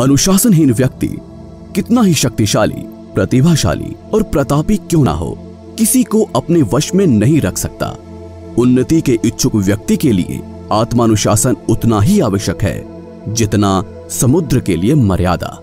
अनुशासनहीन व्यक्ति कितना ही शक्तिशाली, प्रतिभाशाली और प्रतापी क्यों ना हो, किसी को अपने वश में नहीं रख सकता। उन्नति के इच्छुक व्यक्ति के लिए आत्मानुशासन उतना ही आवश्यक है, जितना समुद्र के लिए मर्यादा।